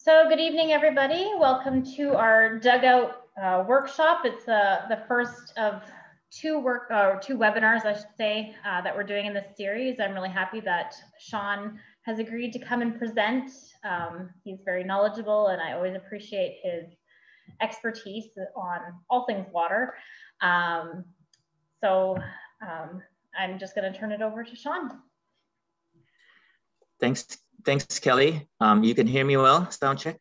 So good evening, everybody. Welcome to our dugout uh, workshop. It's uh, the first of two work or uh, two webinars, I should say, uh, that we're doing in this series. I'm really happy that Sean has agreed to come and present. Um, he's very knowledgeable, and I always appreciate his expertise on all things water. Um, so um, I'm just going to turn it over to Sean. Thanks, Thanks, Kelly. Um, you can hear me well, sound check?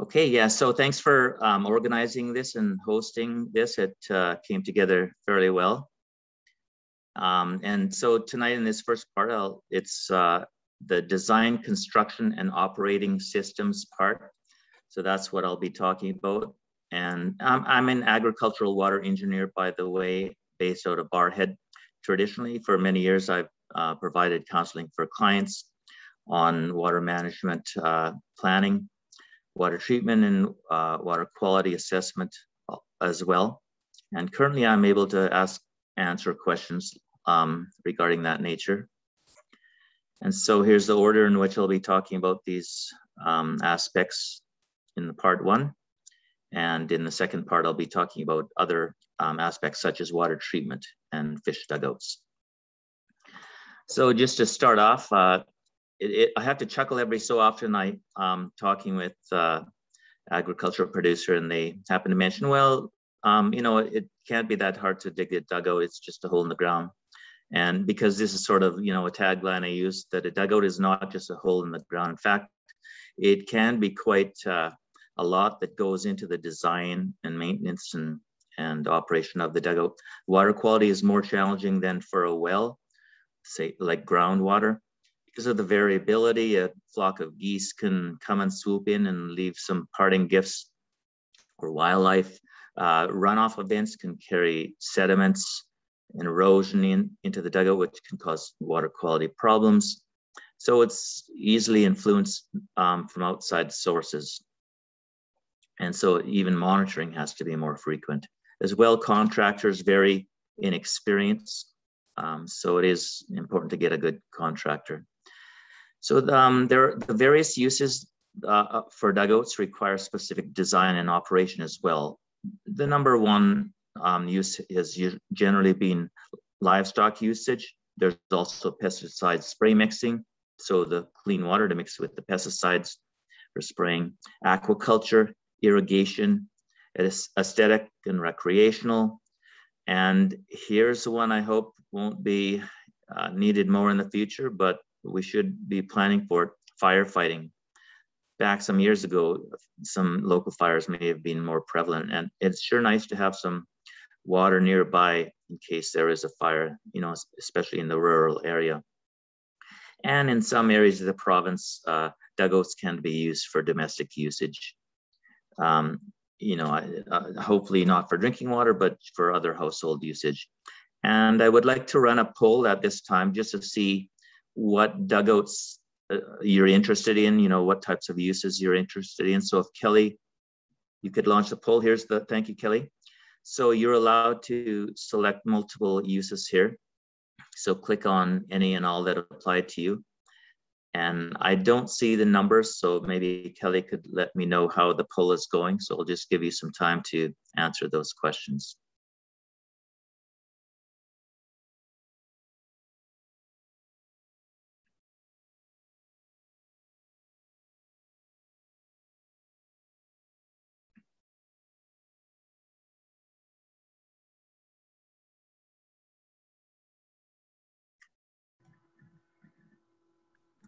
Okay, yeah, so thanks for um, organizing this and hosting this. It uh, came together fairly well. Um, and so tonight in this first part, I'll, it's uh, the design, construction, and operating systems part. So that's what I'll be talking about. And I'm, I'm an agricultural water engineer, by the way, based out of Barrhead. Traditionally, for many years, I've uh, provided counseling for clients on water management uh, planning, water treatment, and uh, water quality assessment as well. And currently, I'm able to ask answer questions um, regarding that nature. And so here's the order in which I'll be talking about these um, aspects in the part one. And in the second part, I'll be talking about other um, aspects such as water treatment and fish dugouts. So just to start off, uh, it, it, I have to chuckle every so often. I um, talking with uh, agricultural producer, and they happen to mention, well, um, you know, it can't be that hard to dig a dugout. It's just a hole in the ground. And because this is sort of, you know, a tagline I use that a dugout is not just a hole in the ground. In fact, it can be quite uh, a lot that goes into the design and maintenance and, and operation of the dugout. Water quality is more challenging than for a well say like groundwater. Because of the variability, a flock of geese can come and swoop in and leave some parting gifts or wildlife. Uh, runoff events can carry sediments and erosion in, into the dugout, which can cause water quality problems. So it's easily influenced um, from outside sources. And so even monitoring has to be more frequent. As well, contractors vary in experience um, so it is important to get a good contractor. So um, there the various uses uh, uh, for dugouts require specific design and operation as well. The number one um, use has generally been livestock usage. There's also pesticide spray mixing. So the clean water to mix with the pesticides for spraying, aquaculture, irrigation, aesthetic and recreational. And here's one I hope won't be uh, needed more in the future, but we should be planning for it, firefighting. Back some years ago, some local fires may have been more prevalent, and it's sure nice to have some water nearby in case there is a fire, you know, especially in the rural area. And in some areas of the province, uh, dugouts can be used for domestic usage. Um, you know, uh, hopefully not for drinking water, but for other household usage. And I would like to run a poll at this time just to see what dugouts uh, you're interested in, you know, what types of uses you're interested in. So if Kelly, you could launch the poll. Here's the, thank you, Kelly. So you're allowed to select multiple uses here. So click on any and all that apply to you. And I don't see the numbers, so maybe Kelly could let me know how the poll is going. So I'll just give you some time to answer those questions.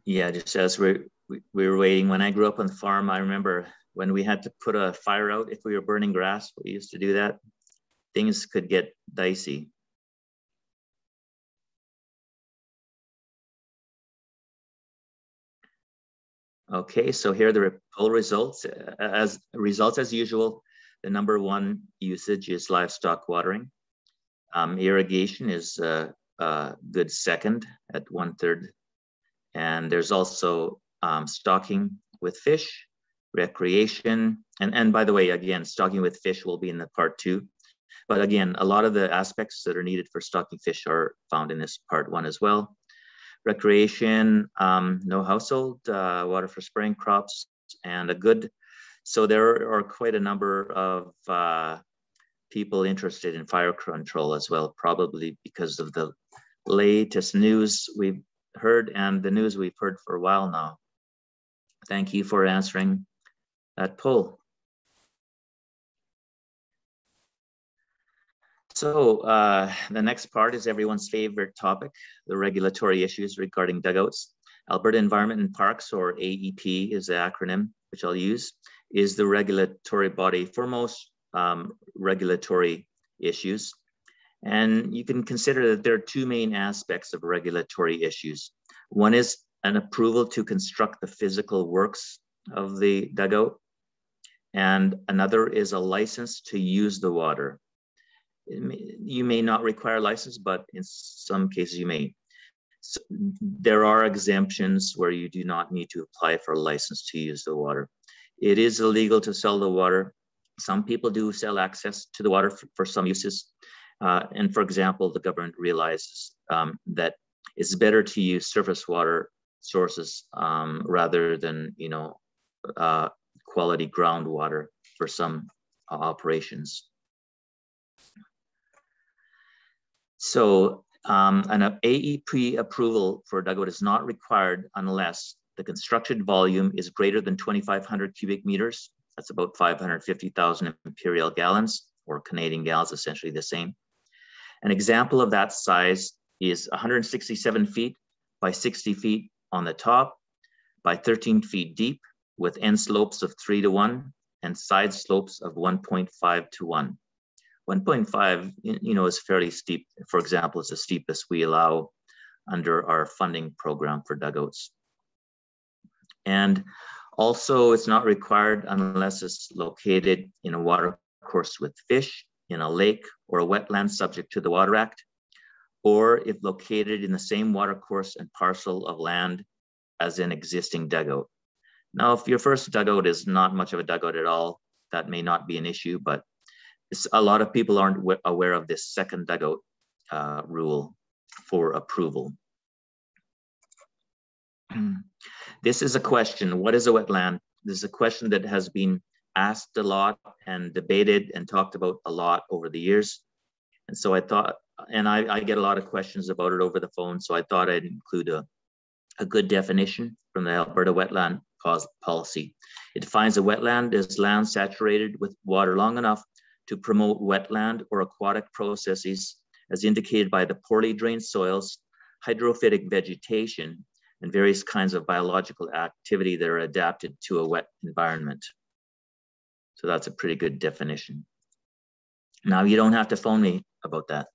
Yeah, just as we we were waiting. When I grew up on the farm, I remember when we had to put a fire out if we were burning grass. We used to do that. Things could get dicey. Okay, so here are the poll results. As results as usual, the number one usage is livestock watering. Um, irrigation is a, a good second at one third and there's also um, stocking with fish, recreation. And, and by the way, again, stocking with fish will be in the part two. But again, a lot of the aspects that are needed for stocking fish are found in this part one as well. recreation, um, no household, uh, water for spraying crops, and a good. So there are quite a number of uh, people interested in fire control as well, probably because of the latest news we've heard and the news we've heard for a while now. Thank you for answering that poll. So uh, the next part is everyone's favorite topic, the regulatory issues regarding dugouts. Alberta Environment and Parks, or AEP is the acronym, which I'll use, is the regulatory body for most um, regulatory issues. And you can consider that there are two main aspects of regulatory issues. One is an approval to construct the physical works of the dugout, and another is a license to use the water you may not require a license, but in some cases you may. So there are exemptions where you do not need to apply for a license to use the water. It is illegal to sell the water. Some people do sell access to the water for, for some uses. Uh, and for example, the government realizes um, that it's better to use surface water sources um, rather than, you know, uh, quality groundwater for some uh, operations. So um, an AEP approval for dugout is not required unless the constructed volume is greater than 2,500 cubic meters. That's about 550,000 imperial gallons or Canadian gallons, essentially the same. An example of that size is 167 feet by 60 feet on the top by 13 feet deep with end slopes of three to one and side slopes of 1.5 to one. 1.5, you know, is fairly steep. For example, it's the steepest we allow under our funding program for dugouts. And also it's not required unless it's located in a water course with fish, in a lake or a wetland subject to the Water Act, or if located in the same water course and parcel of land as an existing dugout. Now, if your first dugout is not much of a dugout at all, that may not be an issue, but a lot of people aren't aware of this second dugout uh, rule for approval. this is a question, what is a wetland? This is a question that has been asked a lot and debated and talked about a lot over the years. And so I thought, and I, I get a lot of questions about it over the phone, so I thought I'd include a, a good definition from the Alberta Wetland Policy. It defines a wetland as land saturated with water long enough to promote wetland or aquatic processes as indicated by the poorly drained soils, hydrophytic vegetation, and various kinds of biological activity that are adapted to a wet environment. So that's a pretty good definition. Now you don't have to phone me about that.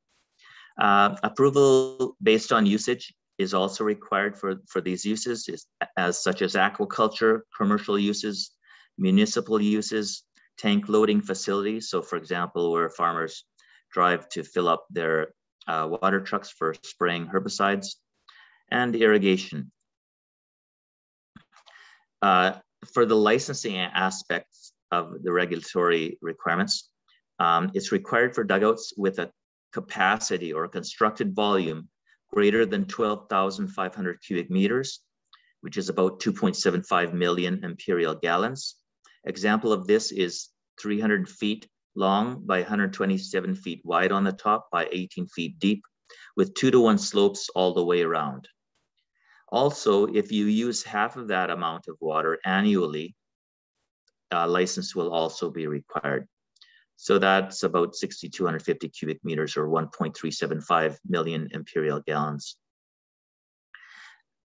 Uh, approval based on usage is also required for, for these uses as such as aquaculture, commercial uses, municipal uses, tank loading facilities. So for example, where farmers drive to fill up their uh, water trucks for spraying herbicides and irrigation. Uh, for the licensing aspects of the regulatory requirements, um, it's required for dugouts with a capacity or a constructed volume greater than 12,500 cubic meters, which is about 2.75 million imperial gallons. Example of this is 300 feet long by 127 feet wide on the top by 18 feet deep with two to one slopes all the way around. Also, if you use half of that amount of water annually, a license will also be required. So that's about 6,250 cubic meters or 1.375 million imperial gallons.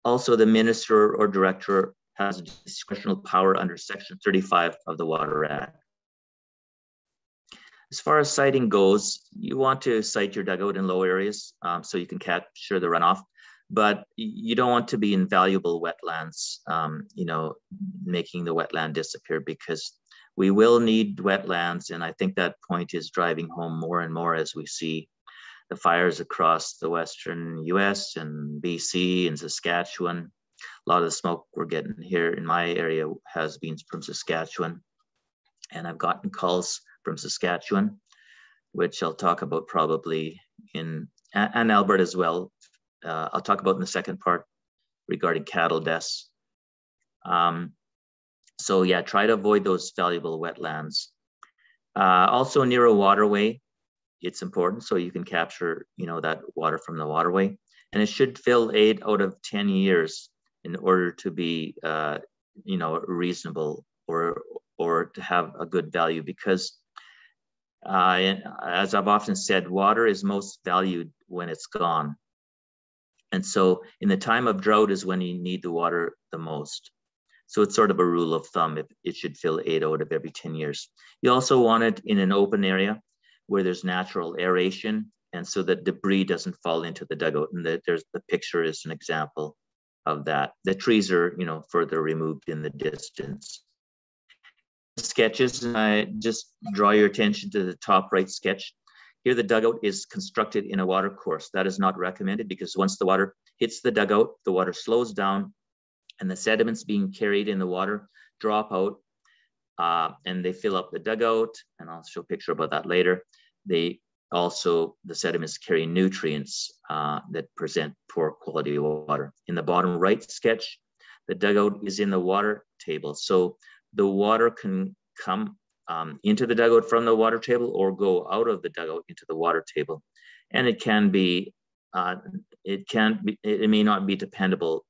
Also, the minister or director has a discretional power under Section 35 of the Water Act. As far as siting goes, you want to site your dugout in low areas um, so you can capture the runoff, but you don't want to be in valuable wetlands, um, you know, making the wetland disappear because we will need wetlands. And I think that point is driving home more and more as we see the fires across the Western US and BC and Saskatchewan a lot of the smoke we're getting here in my area has been from Saskatchewan. And I've gotten calls from Saskatchewan, which I'll talk about probably in, and Alberta as well. Uh, I'll talk about in the second part regarding cattle deaths. Um, so yeah, try to avoid those valuable wetlands. Uh, also near a waterway, it's important so you can capture, you know, that water from the waterway. And it should fill eight out of 10 years in order to be, uh, you know, reasonable or, or to have a good value because uh, as I've often said, water is most valued when it's gone. And so in the time of drought is when you need the water the most. So it's sort of a rule of thumb. If it should fill eight out of every 10 years. You also want it in an open area where there's natural aeration and so that debris doesn't fall into the dugout. And that there's the picture is an example of that. The trees are, you know, further removed in the distance. Sketches, and I just draw your attention to the top right sketch. Here, the dugout is constructed in a water course. That is not recommended because once the water hits the dugout, the water slows down and the sediments being carried in the water drop out uh, and they fill up the dugout. And I'll show a picture about that later. They also, the sediments carry nutrients uh, that present poor quality water. In the bottom right sketch, the dugout is in the water table. So the water can come um, into the dugout from the water table or go out of the dugout into the water table. And it can be, uh, it can be, it may not be dependable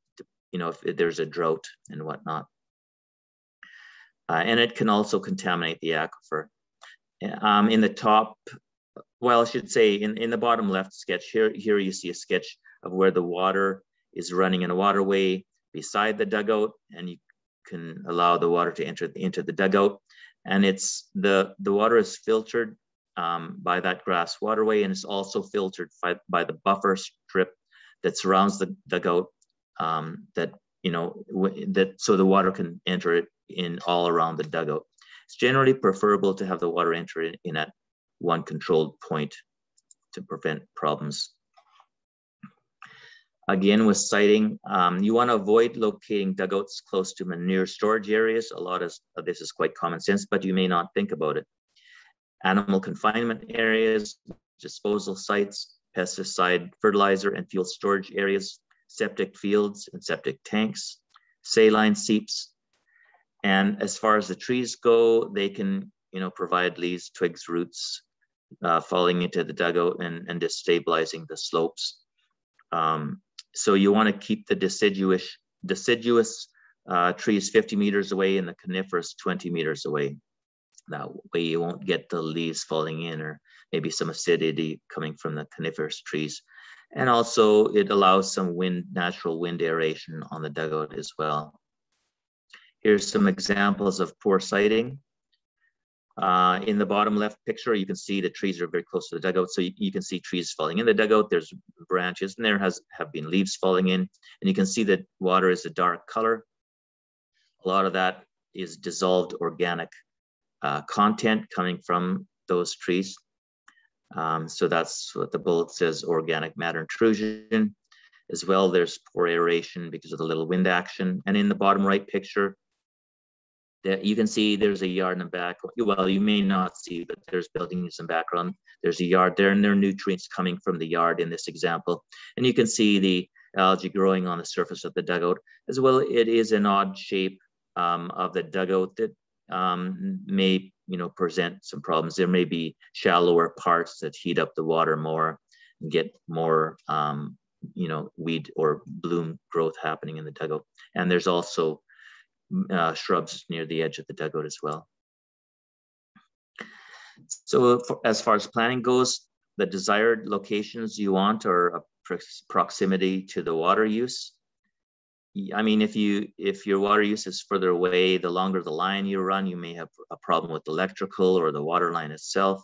you know, if there's a drought and whatnot. Uh, and it can also contaminate the aquifer. Um, in the top, well, I should say in, in the bottom left sketch here, here you see a sketch of where the water is running in a waterway beside the dugout and you can allow the water to enter into the dugout. And it's the, the water is filtered um, by that grass waterway and it's also filtered by, by the buffer strip that surrounds the dugout um, that you know that so the water can enter it in all around the dugout. It's generally preferable to have the water enter in, in at one controlled point to prevent problems. Again, with siting, um, you want to avoid locating dugouts close to manure storage areas. A lot of this is quite common sense, but you may not think about it. Animal confinement areas, disposal sites, pesticide, fertilizer, and fuel storage areas septic fields and septic tanks, saline seeps. And as far as the trees go, they can, you know, provide leaves, twigs, roots uh, falling into the dugout and, and destabilizing the slopes. Um, so you want to keep the deciduous, deciduous uh, trees 50 meters away and the coniferous 20 meters away. That way you won't get the leaves falling in or maybe some acidity coming from the coniferous trees. And also it allows some wind, natural wind aeration on the dugout as well. Here's some examples of poor siting. Uh, in the bottom left picture, you can see the trees are very close to the dugout. So you, you, can see trees falling in the dugout. There's branches and there has have been leaves falling in. And you can see that water is a dark color. A lot of that is dissolved organic uh, content coming from those trees. Um, so that's what the bullet says, organic matter intrusion. As well, there's poor aeration because of the little wind action. And in the bottom right picture, that you can see there's a yard in the back. Well, you may not see, but there's buildings in the background. There's a yard there and there are nutrients coming from the yard in this example. And you can see the algae growing on the surface of the dugout. As well, it is an odd shape um, of the dugout that um, may you know present some problems. There may be shallower parts that heat up the water more and get more um, you know weed or bloom growth happening in the dugout. And there's also uh, shrubs near the edge of the dugout as well. So for, as far as planning goes, the desired locations you want are a proximity to the water use I mean, if you if your water use is further away, the longer the line you run, you may have a problem with electrical or the water line itself.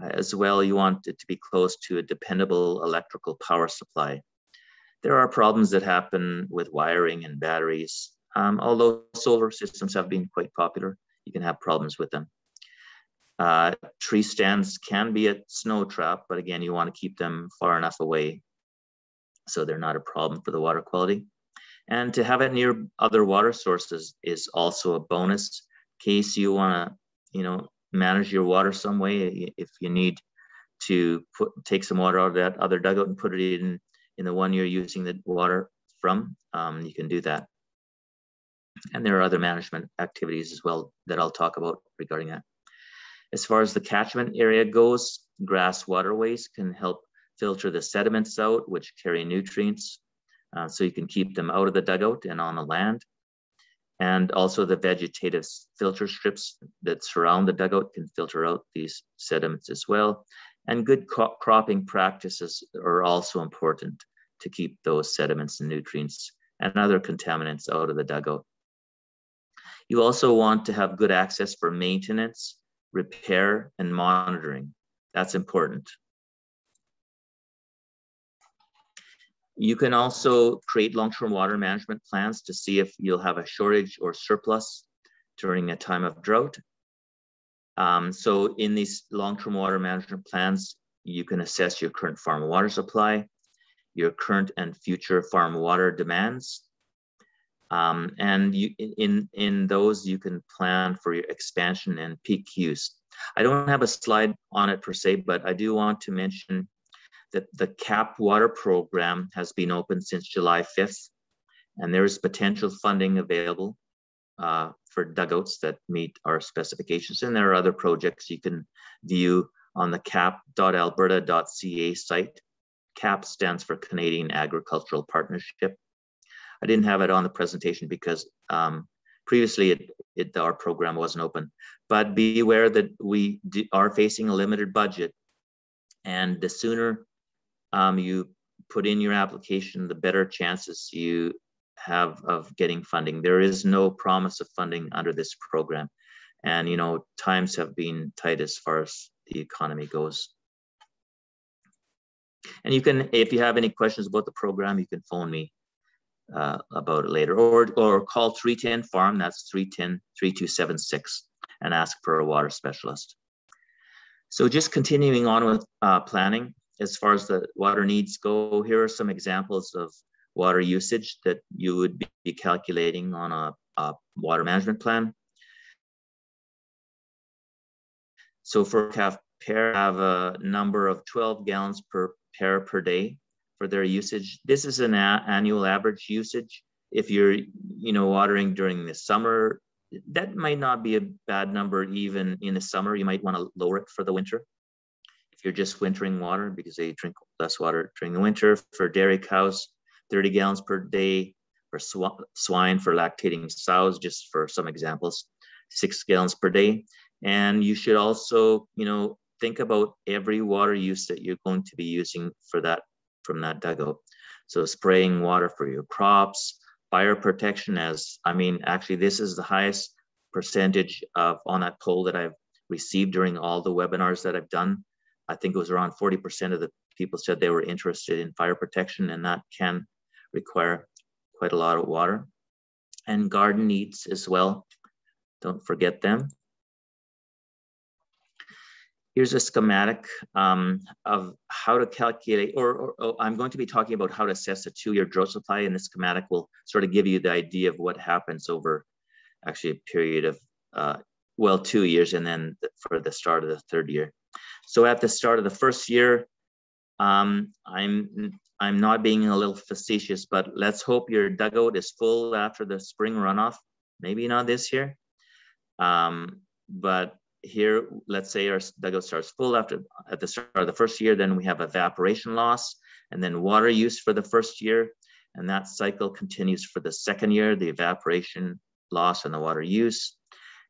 Uh, as well, you want it to be close to a dependable electrical power supply. There are problems that happen with wiring and batteries. Um, although solar systems have been quite popular, you can have problems with them. Uh, tree stands can be a snow trap, but again, you want to keep them far enough away so they're not a problem for the water quality. And to have it near other water sources is also a bonus case you want to, you know, manage your water some way. If you need to put take some water out of that other dugout and put it in in the one you're using the water from, um, you can do that. And there are other management activities as well that I'll talk about regarding that. As far as the catchment area goes, grass waterways can help filter the sediments out, which carry nutrients. Uh, so you can keep them out of the dugout and on the land. And also the vegetative filter strips that surround the dugout can filter out these sediments as well. And good cropping practices are also important to keep those sediments and nutrients and other contaminants out of the dugout. You also want to have good access for maintenance, repair, and monitoring. That's important. You can also create long-term water management plans to see if you'll have a shortage or surplus during a time of drought. Um, so in these long-term water management plans, you can assess your current farm water supply, your current and future farm water demands. Um, and you, in, in those, you can plan for your expansion and peak use. I don't have a slide on it per se, but I do want to mention that the CAP water program has been open since July 5th, and there is potential funding available uh, for dugouts that meet our specifications. And there are other projects you can view on the cap.alberta.ca site. CAP stands for Canadian Agricultural Partnership. I didn't have it on the presentation because um, previously it, it, our program wasn't open. But be aware that we are facing a limited budget. And the sooner um, you put in your application, the better chances you have of getting funding. There is no promise of funding under this program. And, you know, times have been tight as far as the economy goes. And you can, if you have any questions about the program, you can phone me uh, about it later or, or call 310 farm, that's 310 3276 and ask for a water specialist. So just continuing on with uh, planning, as far as the water needs go, here are some examples of water usage that you would be calculating on a, a water management plan. So for calf pair, have a number of 12 gallons per pair per day for their usage. This is an annual average usage. If you're, you know, watering during the summer, that might not be a bad number even in the summer. You might want to lower it for the winter. If you're just wintering water because they drink less water during the winter. For dairy cows, 30 gallons per day. For sw swine, for lactating sows, just for some examples, six gallons per day. And you should also, you know, think about every water use that you're going to be using for that from that dugout. So spraying water for your crops, fire protection as, I mean, actually this is the highest percentage of on that poll that I've received during all the webinars that I've done. I think it was around 40% of the people said they were interested in fire protection and that can require quite a lot of water. And garden needs as well. Don't forget them. Here's a schematic um, of how to calculate, or, or oh, I'm going to be talking about how to assess a two-year drought supply, and the schematic will sort of give you the idea of what happens over actually a period of, uh, well, two years, and then for the start of the third year. So at the start of the first year, um, I'm I'm not being a little facetious, but let's hope your dugout is full after the spring runoff. Maybe not this year, um, but here, let's say our dugout starts full after at the start of the first year, then we have evaporation loss and then water use for the first year. And that cycle continues for the second year, the evaporation loss and the water use.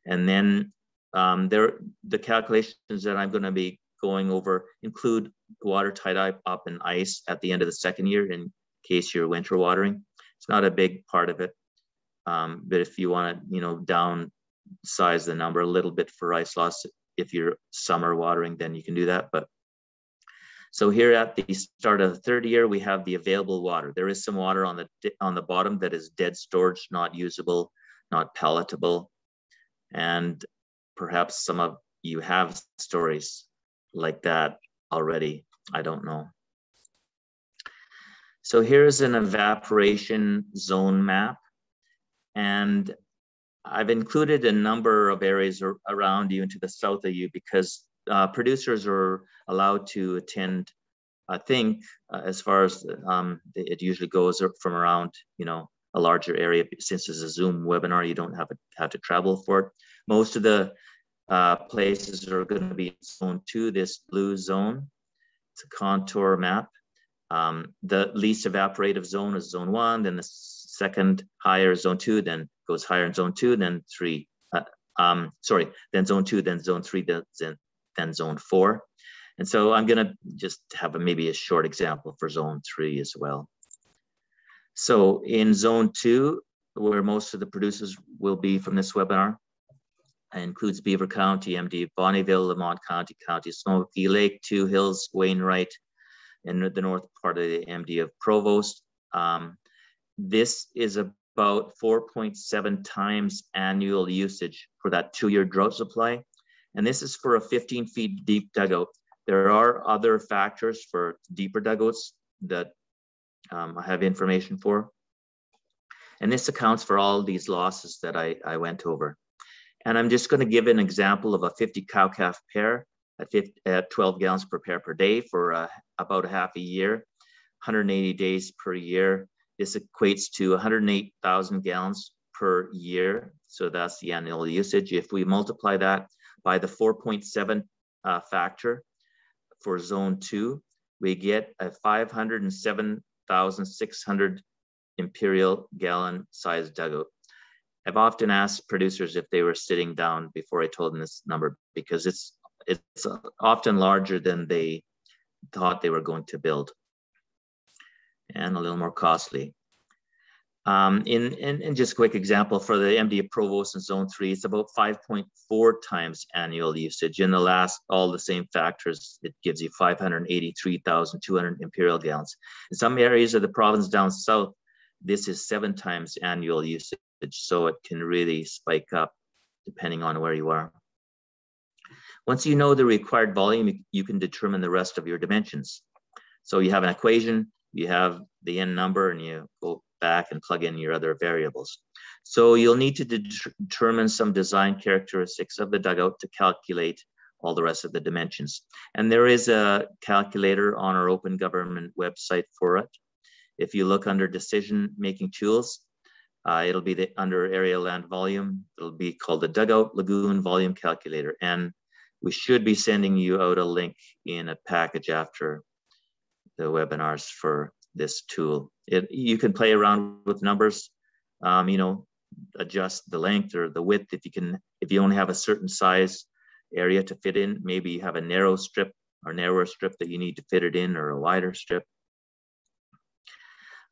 And then um, there, the calculations that I'm gonna be going over include water tied up in ice at the end of the second year in case you're winter watering. It's not a big part of it. Um, but if you want to, you know, down size the number a little bit for ice loss. If you're summer watering, then you can do that. But so here at the start of the third year, we have the available water. There is some water on the on the bottom that is dead storage, not usable, not palatable. And perhaps some of you have stories like that already. I don't know. So here's an evaporation zone map. And I've included a number of areas around you and to the south of you because uh, producers are allowed to attend I think uh, as far as um, it usually goes from around, you know, a larger area. Since it's a Zoom webinar, you don't have, a, have to travel for it. Most of the uh, places are going to be zone two, this blue zone. It's a contour map. Um, the least evaporative zone is zone one, then the second higher zone two, then goes higher in zone two, then three. Uh, um, sorry, then zone two, then zone three, then, then zone four. And so I'm going to just have a, maybe a short example for zone three as well. So in zone two, where most of the producers will be from this webinar, includes Beaver County, MD Bonnyville, Lamont County, County Smoky Lake, Two Hills, Wainwright, and the north part of the MD of Provost. Um, this is about 4.7 times annual usage for that two-year drought supply. And this is for a 15 feet deep dugout. There are other factors for deeper dugouts that um, I have information for. And this accounts for all these losses that I, I went over. And I'm just gonna give an example of a 50 cow-calf pair at, 50, at 12 gallons per pair per day for uh, about a half a year, 180 days per year. This equates to 108,000 gallons per year. So that's the annual usage. If we multiply that by the 4.7 uh, factor for zone two, we get a 507,600 imperial gallon size dugout. I've often asked producers if they were sitting down before I told them this number because it's it's often larger than they thought they were going to build and a little more costly. Um, in, in, in, just a quick example for the MD Provost in zone three, it's about 5.4 times annual usage. In the last, all the same factors, it gives you 583,200 imperial gallons. In some areas of the province down south, this is seven times annual usage. So it can really spike up depending on where you are. Once you know the required volume, you can determine the rest of your dimensions. So you have an equation, you have the n number, and you go back and plug in your other variables. So you'll need to de determine some design characteristics of the dugout to calculate all the rest of the dimensions. And there is a calculator on our open government website for it. If you look under decision making tools, uh, it'll be the, under area land volume. It'll be called the dugout lagoon volume calculator. And we should be sending you out a link in a package after the webinars for this tool. It, you can play around with numbers, um, you know, adjust the length or the width if you can, if you only have a certain size area to fit in, maybe you have a narrow strip or narrower strip that you need to fit it in or a wider strip.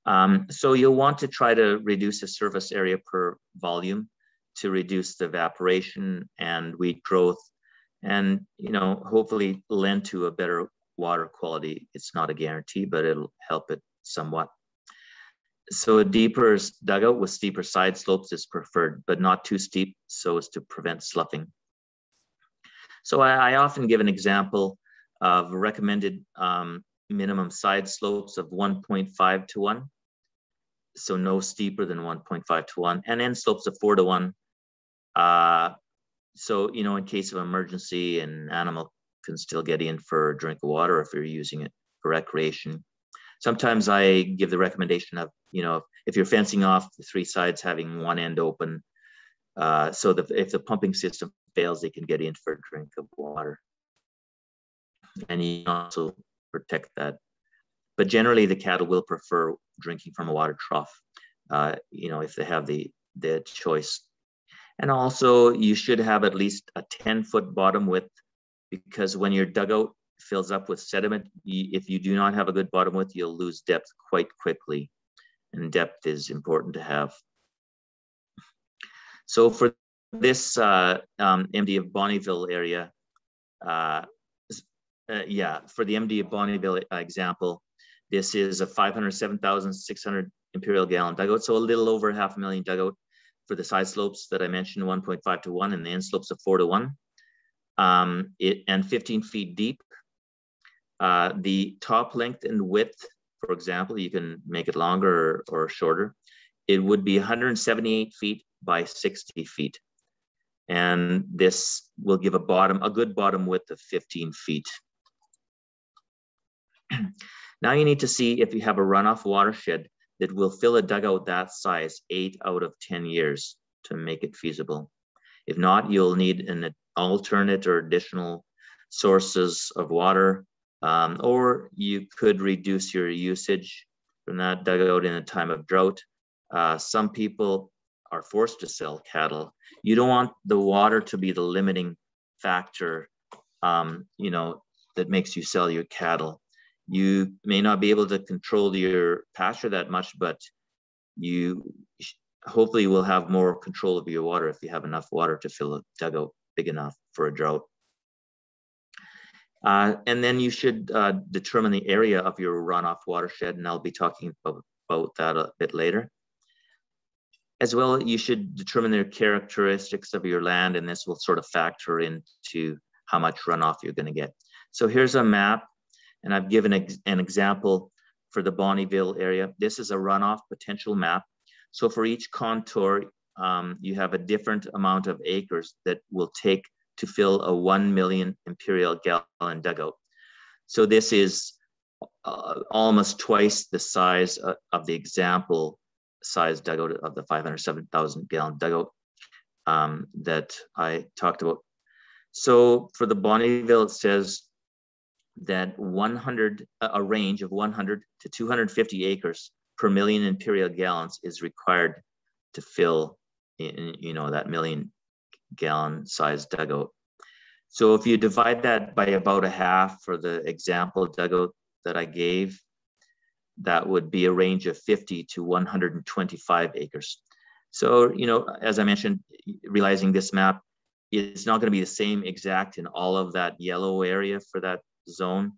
Um, so you'll want to try to reduce the surface area per volume to reduce the evaporation and weed growth and you know hopefully lend to a better water quality it's not a guarantee but it'll help it somewhat. So a deeper dugout with steeper side slopes is preferred but not too steep so as to prevent sloughing. So i, I often give an example of recommended um, minimum side slopes of 1.5 to 1 so no steeper than 1.5 to 1 and end slopes of 4 to 1 uh, so you know in case of emergency and animal can still get in for a drink of water if you're using it for recreation. Sometimes i give the recommendation of you know if you're fencing off the three sides having one end open uh, so that if the pumping system fails they can get in for a drink of water. And you also protect that. But generally the cattle will prefer drinking from a water trough uh, you know if they have the the choice. And also you should have at least a 10 foot bottom width because when your dugout fills up with sediment, if you do not have a good bottom width, you'll lose depth quite quickly. And depth is important to have. So for this uh, um, MD of Bonnyville area, uh, uh, yeah, for the MD of Bonnyville example, this is a 507,600 imperial gallon dugout, so a little over half a million dugout for the side slopes that I mentioned, 1.5 to 1, and the end slopes of 4 to 1, um, it, and 15 feet deep. Uh, the top length and width, for example, you can make it longer or, or shorter. It would be 178 feet by 60 feet. And this will give a bottom, a good bottom width of 15 feet. now you need to see if you have a runoff watershed that will fill a dugout that size eight out of 10 years to make it feasible. If not, you'll need an alternate or additional sources of water, um, or you could reduce your usage from that dugout in a time of drought. Uh, some people are forced to sell cattle. You don't want the water to be the limiting factor, um, you know, that makes you sell your cattle. You may not be able to control your pasture that much, but you hopefully will have more control of your water if you have enough water to fill a dugout big enough for a drought. Uh, and then you should uh, determine the area of your runoff watershed, and I'll be talking about, about that a bit later. As well, you should determine the characteristics of your land, and this will sort of factor into how much runoff you're going to get. So here's a map, and I've given an example for the Bonnyville area. This is a runoff potential map. So for each contour, um, you have a different amount of acres that will take to fill a 1 million imperial gallon dugout. So this is uh, almost twice the size of, of the example size dugout of the 507,000 gallon dugout um, that I talked about. So for the Bonnyville, it says that 100, a range of 100 to 250 acres per million imperial gallons is required to fill you know, that million gallon size dugout. So if you divide that by about a half for the example dugout that I gave, that would be a range of 50 to 125 acres. So, you know, as I mentioned, realizing this map is not going to be the same exact in all of that yellow area for that zone.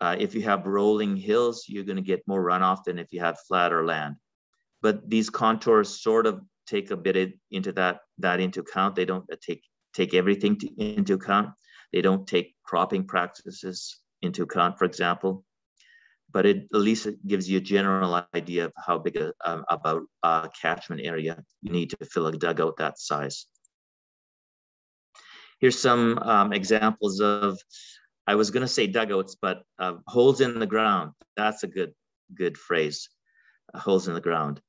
Uh, if you have rolling hills, you're going to get more runoff than if you have flatter land. But these contours sort of take a bit into that that into account. They don't take take everything to, into account. They don't take cropping practices into account, for example. But it at least it gives you a general idea of how big a, about a catchment area you need to fill a dugout that size. Here's some um, examples of, I was going to say dugouts, but uh, holes in the ground. That's a good good phrase. Uh, holes in the ground.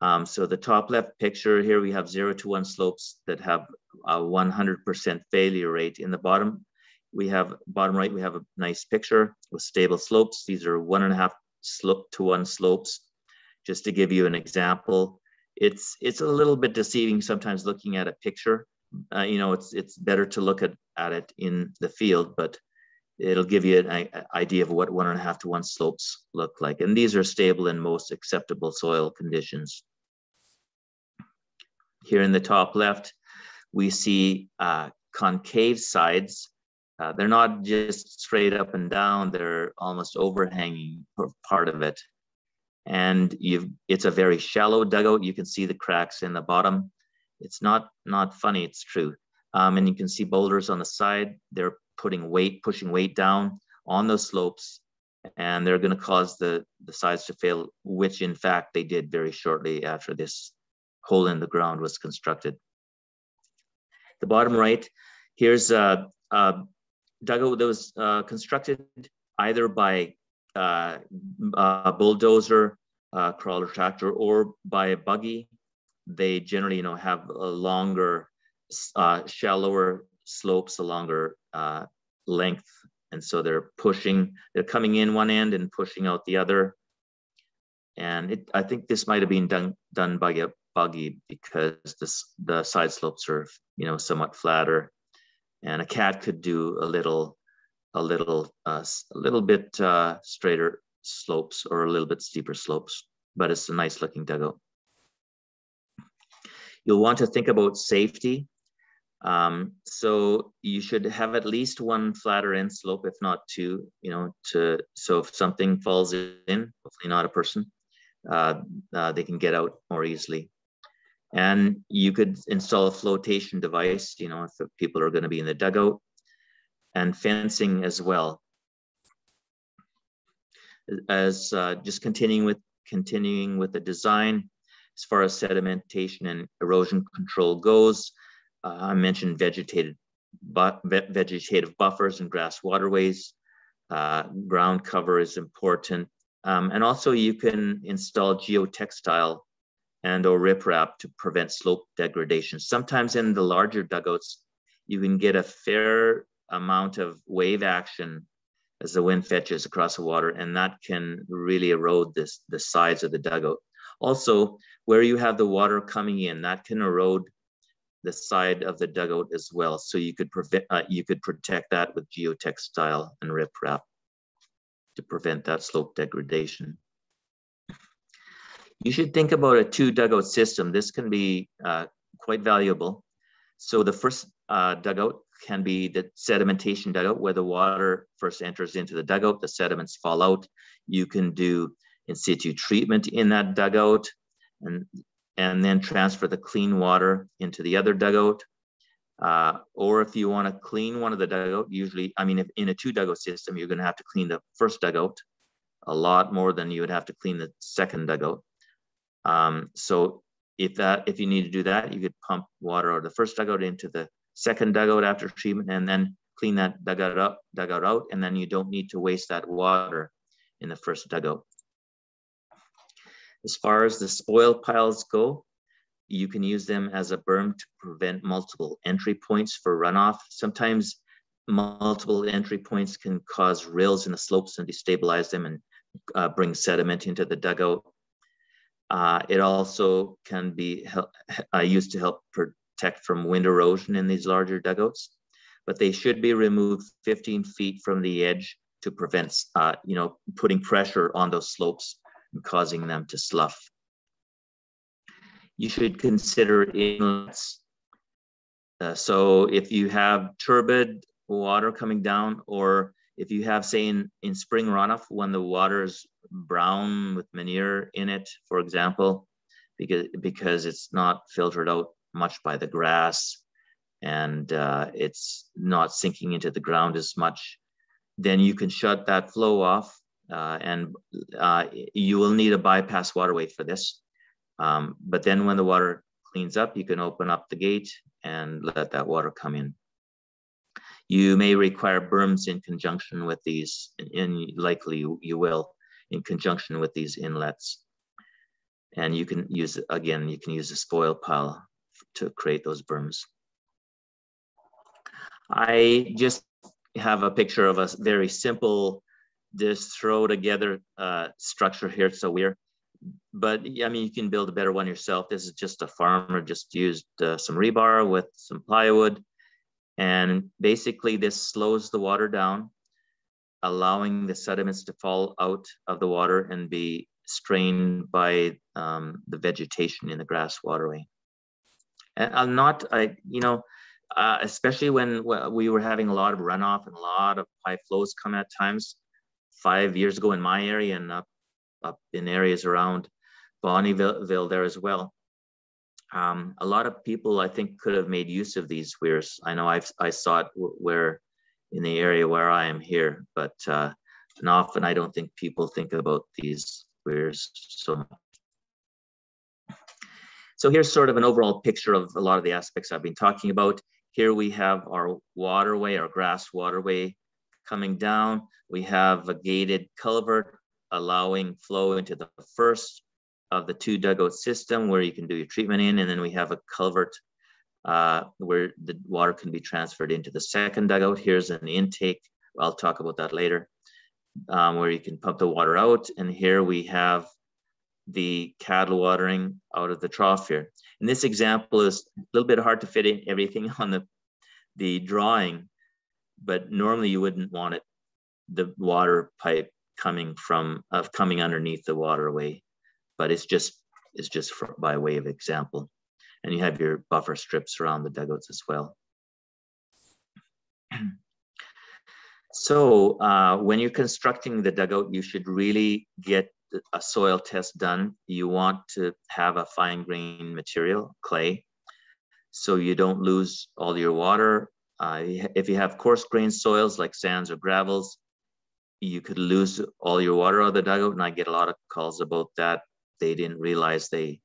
Um, so the top left picture here, we have zero to one slopes that have a 100% failure rate. In the bottom, we have bottom right, we have a nice picture with stable slopes. These are one and a half slope to one slopes. Just to give you an example, it's it's a little bit deceiving sometimes looking at a picture. Uh, you know, it's it's better to look at, at it in the field, but it'll give you an, idea of what one and a half to one slopes look like. And these are stable in most acceptable soil conditions. Here in the top left, we see uh, concave sides. Uh, they're not just straight up and down, they're almost overhanging part of it. And you've, it's a very shallow dugout. You can see the cracks in the bottom. It's not, not funny, it's true. Um, and you can see boulders on the side. They're putting weight, pushing weight down on those slopes, and they're going to cause the, the sides to fail, which in fact they did very shortly after this hole in the ground was constructed. The bottom right, here's a, a dugout that was uh, constructed either by uh, a bulldozer, crawler tractor, or by a buggy. They generally, you know, have a longer, uh, shallower slopes, a longer uh, length, and so they're pushing. They're coming in one end and pushing out the other. And it, I think this might have been done done by a buggy because this, the side slopes are, you know, somewhat flatter. And a cat could do a little, a little, uh, a little bit uh, straighter slopes or a little bit steeper slopes, but it's a nice looking dugout. You'll want to think about safety. Um, so you should have at least one flatter end slope, if not two, you know, to, so if something falls in, hopefully not a person, uh, uh, they can get out more easily. And you could install a flotation device, you know, if people are going to be in the dugout, and fencing as well. As uh, just continuing with continuing with the design, as far as sedimentation and erosion control goes, uh, I mentioned vegetated vegetative buffers and grass waterways. Uh, ground cover is important. Um, and also you can install geotextile and or riprap to prevent slope degradation. Sometimes in the larger dugouts, you can get a fair amount of wave action as the wind fetches across the water, and that can really erode this, the sides of the dugout. Also, where you have the water coming in, that can erode the side of the dugout as well. So you could prevent, uh, you could protect that with geotextile and riprap to prevent that slope degradation. You should think about a two dugout system. This can be uh, quite valuable. So the first uh, dugout can be the sedimentation dugout where the water first enters into the dugout, the sediments fall out. You can do in situ treatment in that dugout and, and then transfer the clean water into the other dugout. Uh, or if you want to clean one of the dugout, usually, I mean, if in a two dugout system, you're going to have to clean the first dugout a lot more than you would have to clean the second dugout. Um, so if that, if you need to do that, you could pump water out of the first dugout into the second dugout after treatment and then clean that dugout up, dugout out, and then you don't need to waste that water in the first dugout. As far as the spoil piles go, you can use them as a berm to prevent multiple entry points for runoff. Sometimes multiple entry points can cause rills in the slopes and destabilize them and uh, bring sediment into the dugout. Uh, it also can be uh, used to help protect from wind erosion in these larger dugouts, but they should be removed 15 feet from the edge to prevent, uh, you know, putting pressure on those slopes causing them to slough. You should consider inlets. Uh, so if you have turbid water coming down, or if you have, say, in, in spring runoff, when the water is brown with manure in it, for example, because, because it's not filtered out much by the grass and uh, it's not sinking into the ground as much, then you can shut that flow off uh, and uh, you will need a bypass waterway for this. Um, but then when the water cleans up, you can open up the gate and let that water come in. You may require berms in conjunction with these, and likely you will, in conjunction with these inlets. And you can use, again, you can use a spoil pile to create those berms. I just have a picture of a very simple, just throw together uh, structure here. So we're, but I mean, you can build a better one yourself. This is just a farmer just used uh, some rebar with some plywood. And basically this slows the water down, allowing the sediments to fall out of the water and be strained by um, the vegetation in the grass waterway. And I'm not, I, you know, uh, especially when we were having a lot of runoff and a lot of high flows come at times five years ago in my area and up, up in areas around Bonnyville there as well. Um, a lot of people, I think, could have made use of these weirs. I know I've, I saw it where in the area where I am here, but uh, and often I don't think people think about these weirs so much. So here's sort of an overall picture of a lot of the aspects I've been talking about. Here we have our waterway, our grass waterway coming down. We have a gated culvert allowing flow into the first of the two dugout system where you can do your treatment in. And then we have a culvert uh, where the water can be transferred into the second dugout. Here's an intake. I'll talk about that later, um, where you can pump the water out. And here we have the cattle watering out of the trough here. And this example is a little bit hard to fit in everything on the, the drawing, but normally you wouldn't want it, the water pipe coming from, of coming underneath the waterway, but it's just, it's just for, by way of example. And you have your buffer strips around the dugouts as well. So uh, when you're constructing the dugout, you should really get a soil test done, you want to have a fine grain material, clay, so you don't lose all your water. Uh, if you have coarse grain soils like sands or gravels, you could lose all your water out of the dugout. And I get a lot of calls about that. They didn't realize they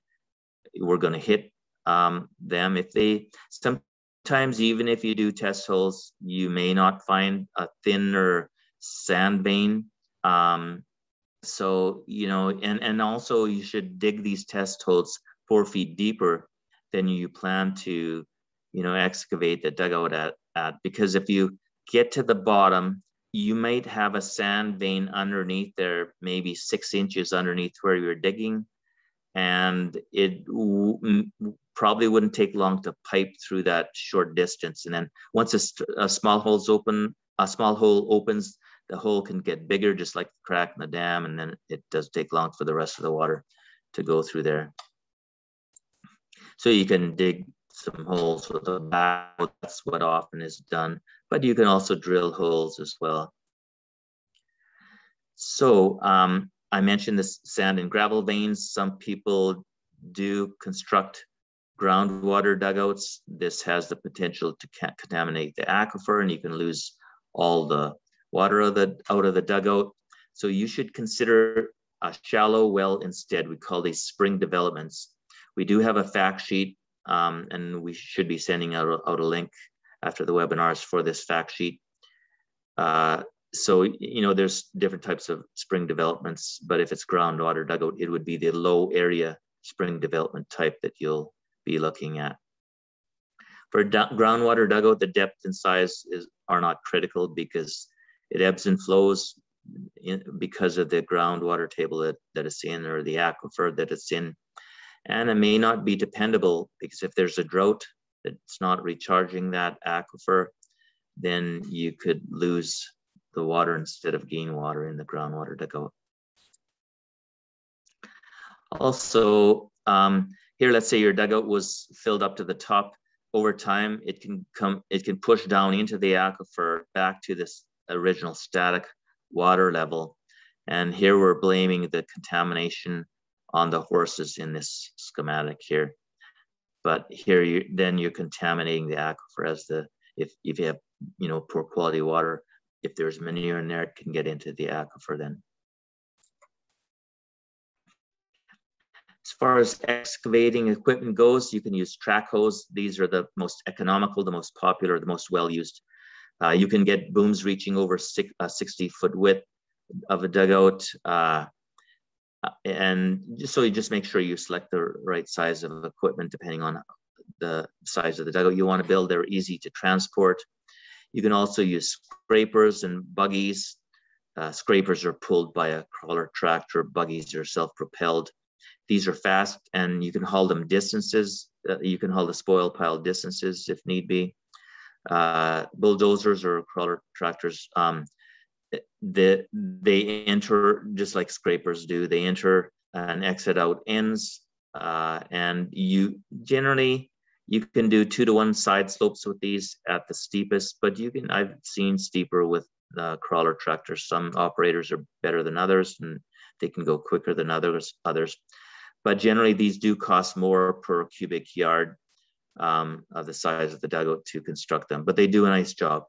were going to hit um, them. If they, sometimes even if you do test holes, you may not find a thinner sand vein. Um, so, you know, and, and also you should dig these test holes four feet deeper than you plan to, you know, excavate the dugout at, at. Because if you get to the bottom, you might have a sand vein underneath there, maybe six inches underneath where you're digging. And it probably wouldn't take long to pipe through that short distance. And then once a, a small hole's open, a small hole opens, the hole can get bigger, just like the crack in the dam, and then it does take long for the rest of the water to go through there. So you can dig some holes with a backhoe, that's what often is done, but you can also drill holes as well. So um, I mentioned this sand and gravel veins. Some people do construct groundwater dugouts. This has the potential to contaminate the aquifer and you can lose all the water of the, out of the dugout. So you should consider a shallow well instead. We call these spring developments. We do have a fact sheet um, and we should be sending out a, out a link after the webinars for this fact sheet. Uh, so, you know, there's different types of spring developments, but if it's groundwater dugout, it would be the low area spring development type that you'll be looking at. For groundwater dugout, the depth and size is, are not critical because it ebbs and flows in, because of the groundwater table that, that it's in or the aquifer that it's in. And it may not be dependable because if there's a drought that's not recharging that aquifer, then you could lose the water instead of gain water in the groundwater dugout. Also, um, here, let's say your dugout was filled up to the top. Over time, it can come, it can push down into the aquifer back to this original static water level. And here we're blaming the contamination on the horses in this schematic here. But here you then you're contaminating the aquifer as the if if you have you know poor quality water, if there's manure in there, it can get into the aquifer then. As far as excavating equipment goes, you can use track hoes. These are the most economical, the most popular, the most well-used. Uh, you can get booms reaching over six, uh, 60 foot width of a dugout. Uh, and so you just make sure you select the right size of equipment depending on the size of the dugout you want to build. They're easy to transport. You can also use scrapers and buggies. Uh, scrapers are pulled by a crawler tractor. Buggies are self-propelled. These are fast and you can haul them distances. Uh, you can haul the spoil pile distances if need be. Uh, bulldozers or crawler tractors um, the, they enter just like scrapers do. They enter and exit out ends, uh, and you generally you can do two to one side slopes with these at the steepest, but you can I've seen steeper with uh, crawler tractors. Some operators are better than others, and they can go quicker than others. Others, but generally these do cost more per cubic yard um, of the size of the dugout to construct them, but they do a nice job.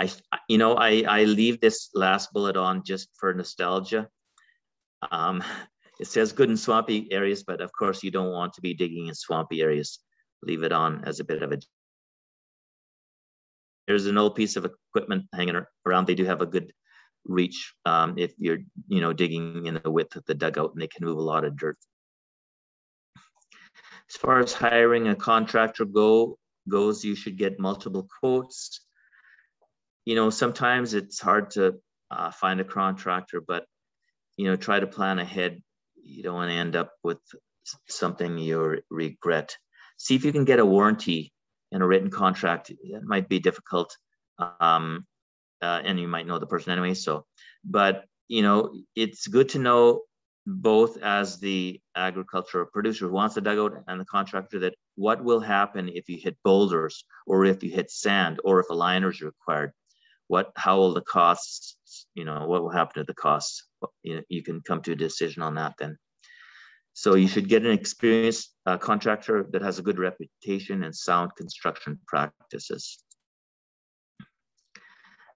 I, you know, I, I leave this last bullet on just for nostalgia. Um, it says good in swampy areas, but of course you don't want to be digging in swampy areas. Leave it on as a bit of a. There's an old piece of equipment hanging around. They do have a good reach um, if you're, you know, digging in the width of the dugout, and they can move a lot of dirt. As far as hiring a contractor go goes, you should get multiple quotes you know, sometimes it's hard to uh, find a contractor, but you know, try to plan ahead. You don't want to end up with something you regret. See if you can get a warranty and a written contract. It might be difficult, um, uh, and you might know the person anyway. So, but you know, it's good to know both as the agricultural producer who wants the dugout and the contractor that what will happen if you hit boulders or if you hit sand or if a liner is required what how will the costs you know what will happen to the costs? You, know, you can come to a decision on that then. So you should get an experienced uh, contractor that has a good reputation and sound construction practices.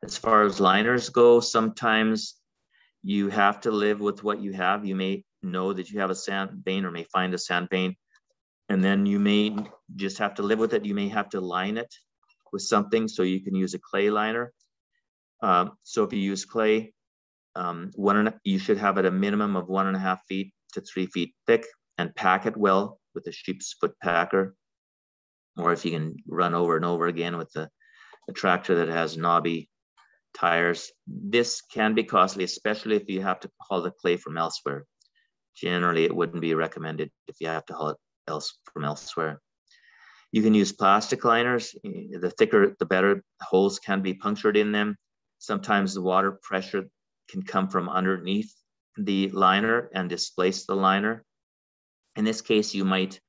As far as liners go sometimes you have to live with what you have. You may know that you have a sand vein or may find a sand vein and then you may just have to live with it. You may have to line it with something so you can use a clay liner Uh, so if you use clay, um, one and, you should have it a minimum of one and a half feet to three feet thick and pack it well with a sheep's foot packer. Or if you can run over and over again with a, a tractor that has knobby tires. This can be costly, especially if you have to haul the clay from elsewhere. Generally, it wouldn't be recommended if you have to haul it else from elsewhere. You can use plastic liners. The thicker, the better. Holes can be punctured in them. Sometimes the water pressure can come from underneath the liner and displace the liner. In this case, you might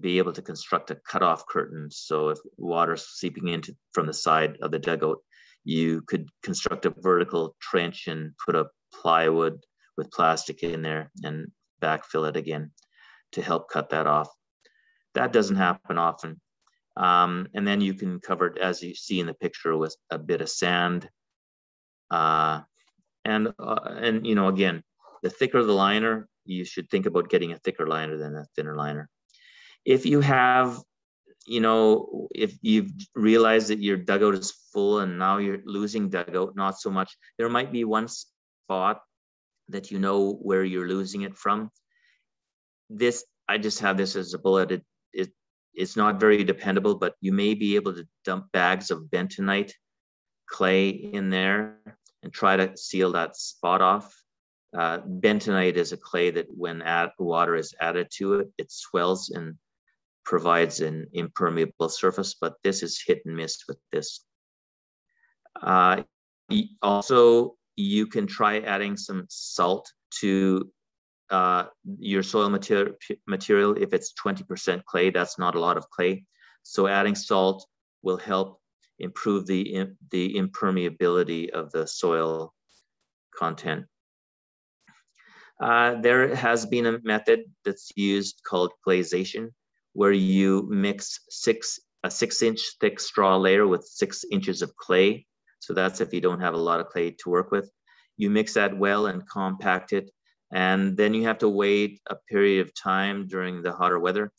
be able to construct a cutoff curtain. So if water's seeping into from the side of the dugout, you could construct a vertical trench and put a plywood with plastic in there and backfill it again to help cut that off. That doesn't happen often. Um, and then you can cover it, as you see in the picture, with a bit of sand. Uh, and, uh, and, you know, again, the thicker the liner, you should think about getting a thicker liner than a thinner liner. If you have, you know, if you've realized that your dugout is full and now you're losing dugout, not so much, there might be one spot that you know where you're losing it from. This, I just have this as a bullet. It, it, it's not very dependable, but you may be able to dump bags of bentonite clay in there and try to seal that spot off. Uh, bentonite is a clay that when add, water is added to it, it swells and provides an impermeable surface, but this is hit and miss with this. Uh, also, you can try adding some salt to uh, your soil material, material. If it's 20% clay, that's not a lot of clay. So adding salt will help improve the, the impermeability of the soil content. Uh, there has been a method that's used called gleization, where you mix six a six inch thick straw layer with six inches of clay so that's if you don't have a lot of clay to work with. You mix that well and compact it. And then you have to wait a period of time during the hotter weather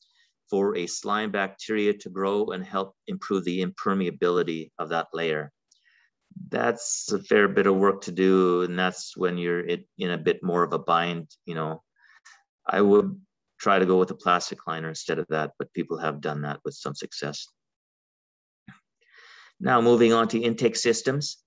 for a slime bacteria to grow and help improve the impermeability of that layer. That's a fair bit of work to do. And that's when you're in a bit more of a bind, you know, I would try to go with a plastic liner instead of that, but people have done that with some success. Now moving on to intake systems,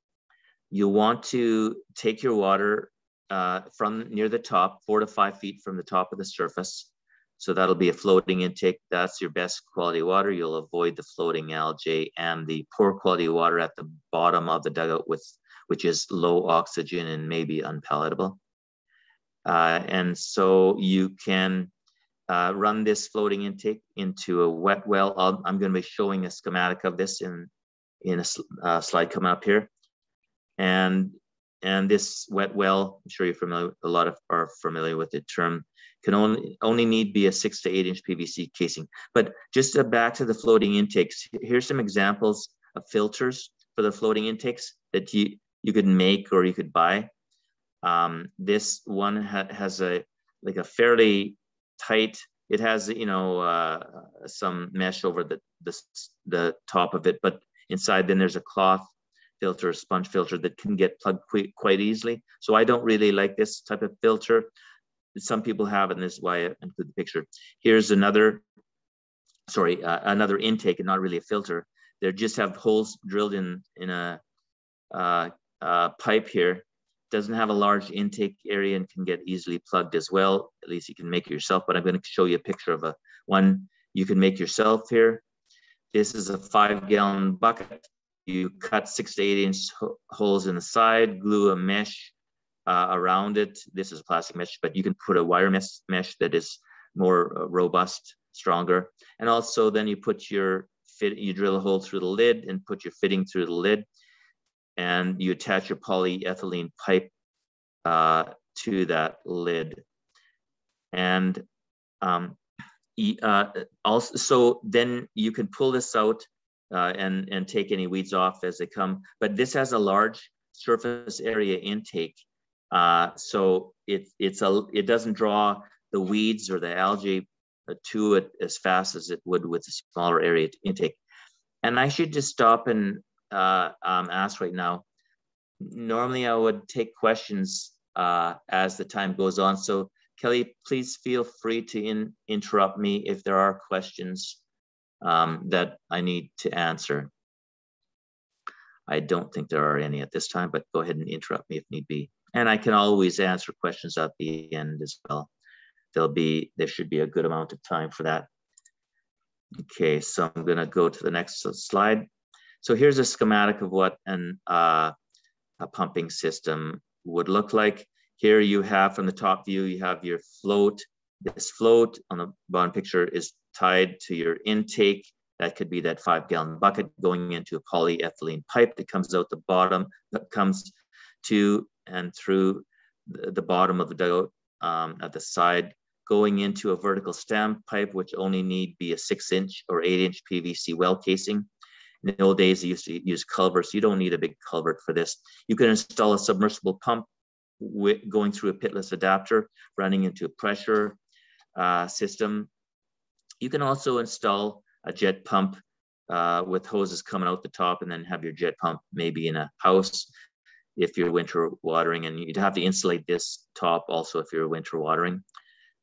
you want to take your water uh, from near the top, four to five feet from the top of the surface. So that'll be a floating intake. That's your best quality water. You'll avoid the floating algae and the poor quality water at the bottom of the dugout, with, which is low oxygen and maybe unpalatable. Uh, and so you can uh, run this floating intake into a wet well. i am going to be showing a schematic of this in in a uh, slide coming up here. And and this wet well, I'm sure you're familiar, a lot of are familiar with the term, can only only need be a six to eight inch PVC casing. But just back to the floating intakes, here's some examples of filters for the floating intakes that you you could make or you could buy. Um, this one ha has a like a fairly tight. It has you know uh, some mesh over the, the the top of it, but Inside, then there's a cloth filter, sponge filter that can get plugged quite, easily. So I don't really like this type of filter. Some people have, and this is why I include the picture. Here's another, sorry, uh, another intake and not really a filter. They just have holes drilled in, in a uh, uh, pipe here. Doesn't have a large intake area and can get easily plugged as well. At least you can make it yourself, but I'm gonna show you a picture of a one you can make yourself here. This is a five gallon bucket. You cut six to eight inch holes in the side, glue a mesh uh, around it. This is a plastic mesh, but you can put a wire mesh, mesh that is more uh, robust, stronger. And also then you put your fit, you drill a hole through the lid and put your fitting through the lid and you attach your polyethylene pipe uh, to that lid. And um, uh, also, so then you can pull this out uh, and, and take any weeds off as they come. But this has a large surface area intake. Uh, so it, it's a, it doesn't draw the weeds or the algae uh, to it as fast as it would with a smaller area intake. And I should just stop and uh, um, ask right now, normally I would take questions uh, as the time goes on. So Kelly, please feel free to in, interrupt me if there are questions um, that I need to answer. I don't think there are any at this time, but go ahead and interrupt me if need be. And I can always answer questions at the end as well. There'll be, there should be a good amount of time for that. Okay, so I'm gonna go to the next slide. So here's a schematic of what an, uh, a pumping system would look like. Here you have from the top view, you have your float. This float on the bottom picture is tied to your intake. That could be that five gallon bucket going into a polyethylene pipe that comes out the bottom, that comes to and through the, bottom of the dugout um, at the side, going into a vertical stem pipe, which only need be a six inch or eight inch PVC well casing. In the old days, they used to use culverts. You don't need a big culvert for this. You can install a submersible pump going through a pitless adapter, running into a pressure uh, system. You can also install a jet pump uh, with hoses coming out the top and then have your jet pump maybe in a house if you're winter watering and you'd have to insulate this top also if you're winter watering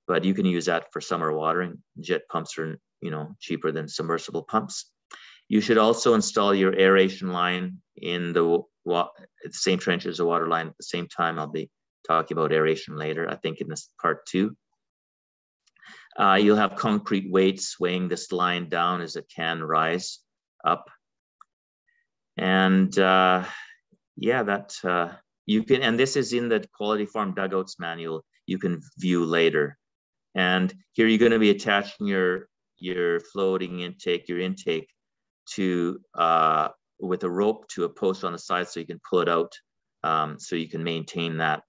but you can use that for summer watering jet pumps are you know cheaper than submersible pumps you should also install your aeration line in the, the same trench as the water line at the same time. I'll be talking about aeration later, I think in this part two. Uh, you'll have concrete weights weighing this line down as it can rise up. And uh, yeah, that uh, you can, and this is in the quality farm dugouts manual you can view later. And here you're gonna be attaching your, your floating intake, your intake to uh, with a rope to a post on the side so you can pull it out um, so you can maintain that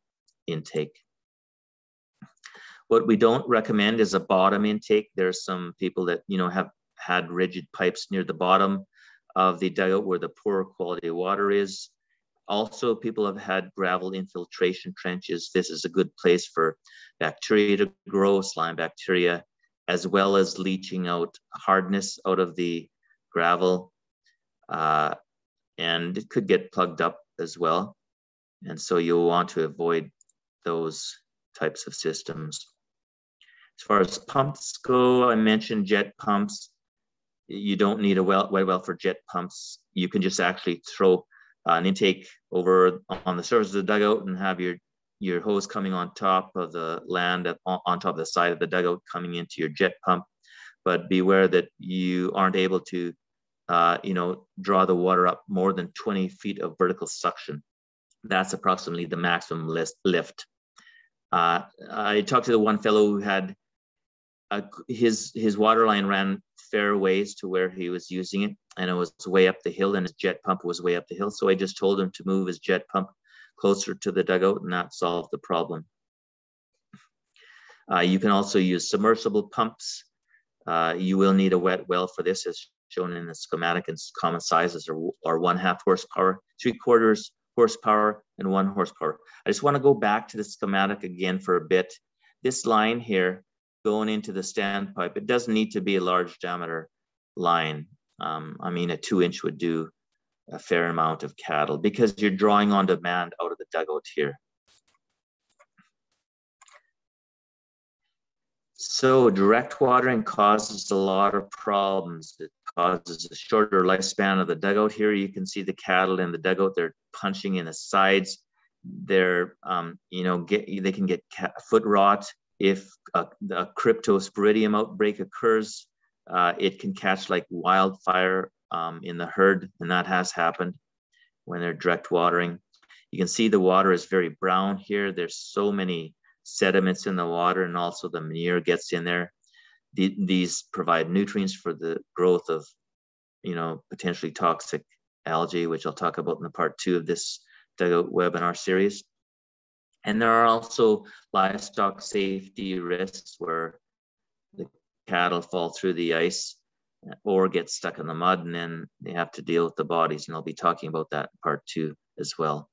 intake. What we don't recommend is a bottom intake. There's some people that you know have had rigid pipes near the bottom of the dugout where the poor quality water is. Also, people have had gravel infiltration trenches. This is a good place for bacteria to grow, slime bacteria, as well as leaching out hardness out of the gravel, uh, and it could get plugged up as well. And so you'll want to avoid those types of systems. As far as pumps go, I mentioned jet pumps. You don't need a well, wet well for jet pumps. You can just actually throw an intake over on the surface of the dugout and have your your hose coming on top of the land on, top of the side of the dugout coming into your jet pump. But beware that you aren't able to uh, you know, draw the water up more than 20 feet of vertical suction. That's approximately the maximum lift. Uh, I talked to the one fellow who had a, his his water line ran fair ways to where he was using it, and it was way up the hill, and his jet pump was way up the hill. So I just told him to move his jet pump closer to the dugout, and that solved the problem. Uh, you can also use submersible pumps. Uh, you will need a wet well for this, as shown in the schematic and common sizes are, are one half horsepower, three quarters horsepower, and one horsepower. I just want to go back to the schematic again for a bit. This line here going into the standpipe, it doesn't need to be a large diameter line. Um, I mean, a two inch would do a fair amount of cattle because you're drawing on demand out of the dugout here. So direct watering causes a lot of problems. It causes a shorter lifespan of the dugout. Here you can see the cattle in the dugout. They're punching in the sides. They're, um, you know, get they can get foot rot if a, a cryptosporidium outbreak occurs. Uh, it can catch like wildfire um, in the herd, and that has happened when they're direct watering. You can see the water is very brown here. There's so many sediments in the water and also the manure gets in there. The, these provide nutrients for the growth of, you know, potentially toxic algae, which I'll talk about in the part two of this dugout webinar series. And there are also livestock safety risks where the cattle fall through the ice or get stuck in the mud and then they have to deal with the bodies. And I'll be talking about that in part two as well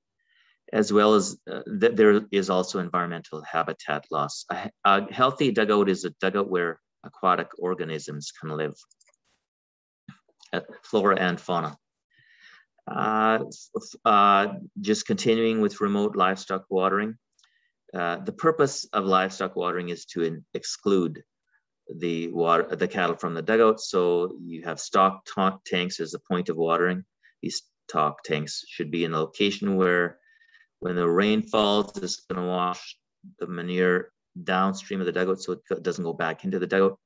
as well as uh, th there is also environmental habitat loss. A, a, healthy dugout is a dugout where aquatic organisms can live, uh, flora and fauna. Uh, uh, just continuing with remote livestock watering. Uh, the purpose of livestock watering is to exclude the water, the cattle from the dugout. So you have stock tanks as the point of watering. These stock tanks should be in a location where when the rain falls, it's going to wash the manure downstream of the dugout so it doesn't go back into the dugout.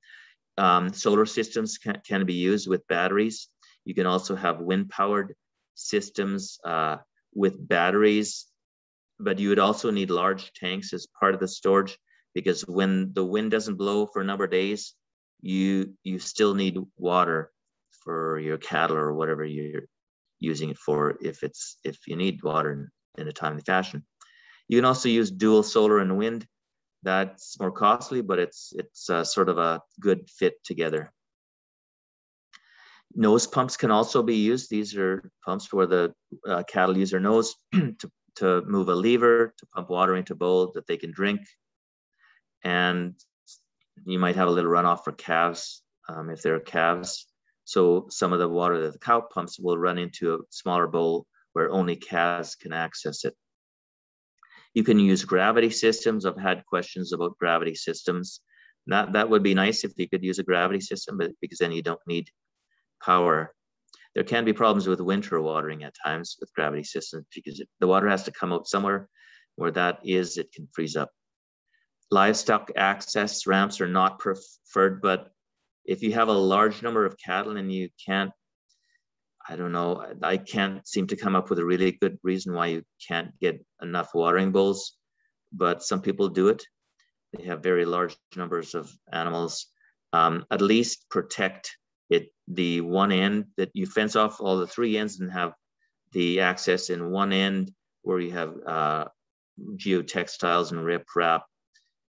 Um, solar systems can, can, be used with batteries. You can also have wind powered systems uh, with batteries, but you would also need large tanks as part of the storage because when the wind doesn't blow for a number of days, you you still need water for your cattle or whatever you're using it for if it's if you need water in, in a timely fashion. You can also use dual solar and wind. That's more costly, but it's it's uh, sort of a good fit together. Nose pumps can also be used. These are pumps where the uh, cattle use their nose to, to move a lever to pump water into a bowl that they can drink and you might have a little runoff for calves um, if there are calves. So some of the water that the cow pumps will run into a smaller bowl where only calves can access it. You can use gravity systems. I've had questions about gravity systems. That, that would be nice if you could use a gravity system, but because then you don't need power. There can be problems with winter watering at times with gravity systems because the water has to come out somewhere where that is, it can freeze up livestock access ramps are not preferred, but if you have a large number of cattle and you can't, I don't know, I can't seem to come up with a really good reason why you can't get enough watering bowls, but some people do it. They have very large numbers of animals. Um, at least protect it the one end that you fence off all the three ends and have the access in one end where you have uh, geotextiles and riprap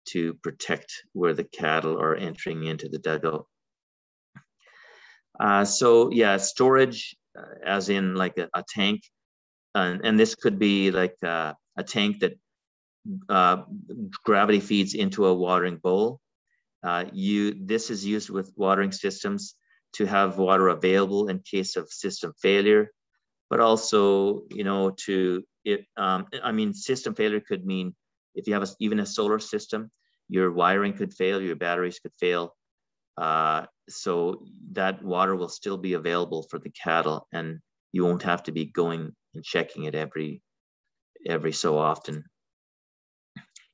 to protect where the cattle are entering into the dugout. Uh, so yeah, storage uh, as in like a, a tank, and, and, this could be like uh, a tank that uh, gravity feeds into a watering bowl. Uh, you this is used with watering systems to have water available in case of system failure, but also you know to it. Um, I mean, system failure could mean if you have a, even a solar system, your wiring could fail, your batteries could fail. Uh, so that water will still be available for the cattle and you won't have to be going and checking it every, every so often.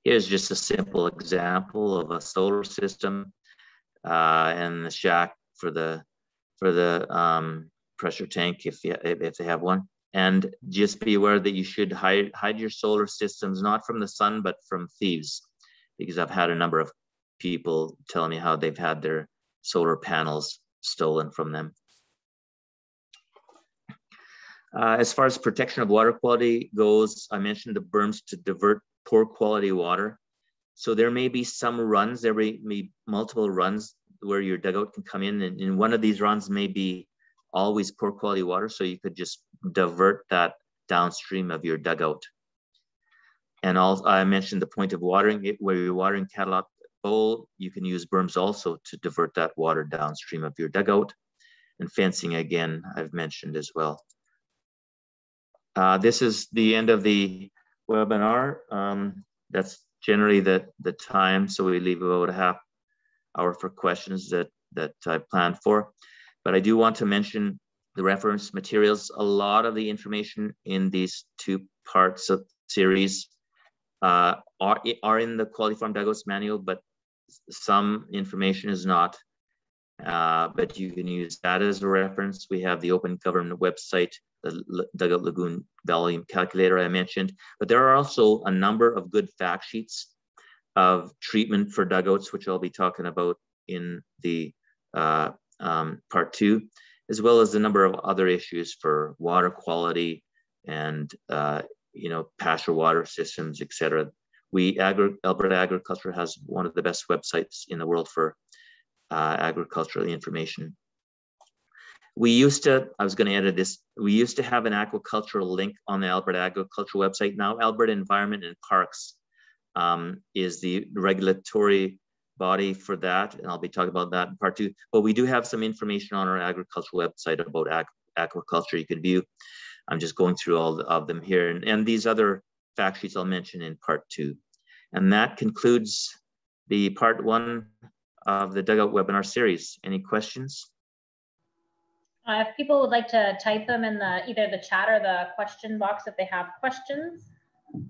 Here's just a simple example of a solar system uh, and the shack for the, for the um, pressure tank if, you, if they have one. And just be aware that you should hide, hide your solar systems not from the sun but from thieves. Because i've had a number of people telling me how they've had their solar panels stolen from them. Uh, as far as protection of water quality goes i mentioned the berms to divert poor quality water. So there may be some runs there may be multiple runs where your dugout can come in and, and one of these runs may be always poor quality water. So you could just divert that downstream of your dugout. And also, I mentioned the point of watering it where you're watering cattle bowl. You can use berms also to divert that water downstream of your dugout. And fencing again, I've mentioned as well. Uh, this is the end of the webinar. Um, that's generally the, the time. So we leave about a half hour for questions that, that I planned for. But I do want to mention the reference materials. A lot of the information in these two parts of series uh, are, are in the Quality Farm Dugouts manual, but some information is not. Uh, but you can use that as a reference. We have the Open Government website, the Dugout Lagoon volume calculator I mentioned, but there are also a number of good fact sheets of treatment for dugouts, which I'll be talking about in the uh, um, part two, as well as a number of other issues for water quality and uh, you know pasture water systems, etc. We Agri Alberta Agriculture has one of the best websites in the world for uh, agricultural information. We used to, I was going to edit this, we used to have an aquacultural link on the Alberta Agriculture website. Now Alberta Environment and Parks um, is the regulatory body for that, and I'll be talking about that in part two. But we do have some information on our agricultural website about ag aquaculture you can view. I'm just going through all of them here. And, and these other fact sheets I'll mention in part two. And that concludes the part one of the Dugout webinar series. Any questions? Uh, if people would like to type them in the either the chat or the question box if they have questions,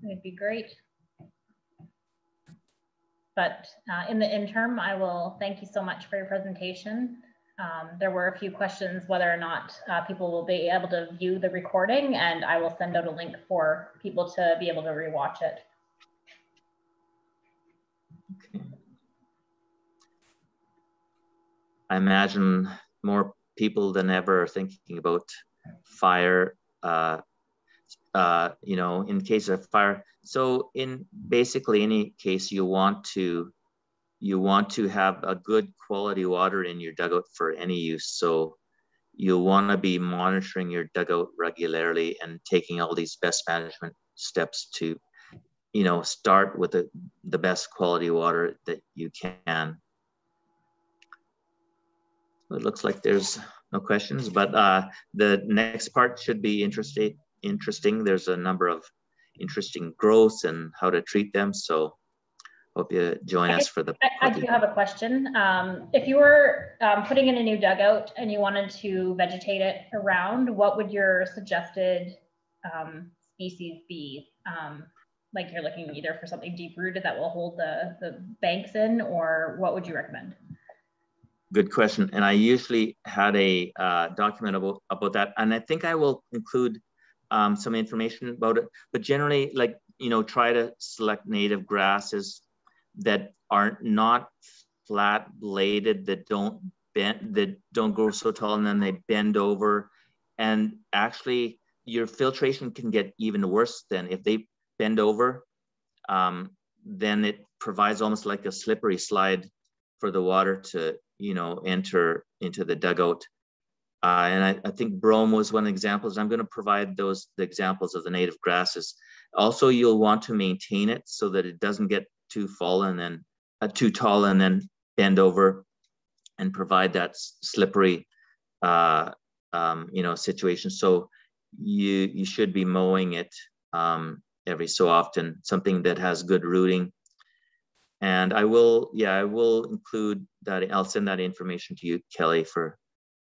it'd be great. But uh, in the interim, I will thank you so much for your presentation. Um, there were a few questions whether or not uh, people will be able to view the recording and I will send out a link for people to be able to rewatch it. Okay. I imagine more people than ever are thinking about fire, uh, uh, you know, in case of fire. So in basically any case you want to you want to have a good quality water in your dugout for any use. So you want to be monitoring your dugout regularly and taking all these best management steps to, you know, start with the, the best quality water that you can. It looks like there's no questions, but uh, the next part should be interesting. Interesting. There's a number of interesting growths and how to treat them. So hope you join us for the. I, I do have a question. Um, if you were um, putting in a new dugout and you wanted to vegetate it around, what would your suggested um, species be? Um, like you're looking either for something deep rooted that will hold the, the banks in, or what would you recommend? Good question. And I usually had a uh, document about, about that. And I think I will include um, some information about it. But generally, like, you know, try to select native grasses that are not flat bladed that don't bend that don't grow so tall and then they bend over and actually your filtration can get even worse than if they bend over um, then it provides almost like a slippery slide for the water to you know enter into the dugout uh, and I, I, think brome was one example. I'm going to provide those the examples of the native grasses. Also, you'll want to maintain it so that it doesn't get too fall and then uh, too tall and then bend over and provide that slippery uh, um, you know situation so you you should be mowing it um, every so often something that has good rooting and i will yeah i will include that i'll send that information to you kelly for